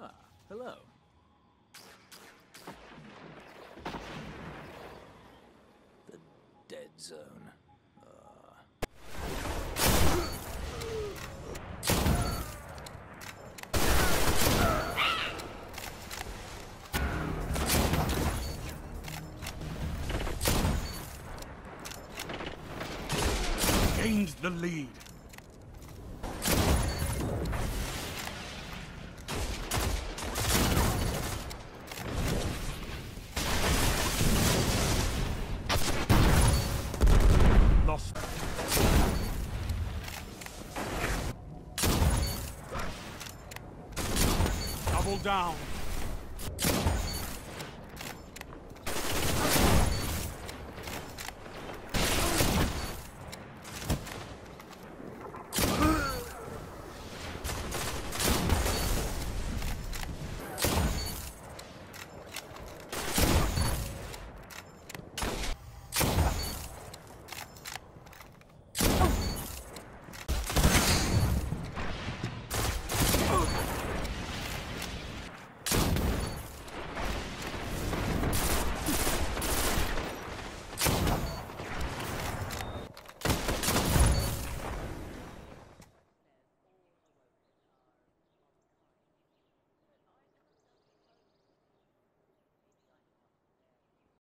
Ah, hello. The dead zone. Gained the lead. Lost. Double down.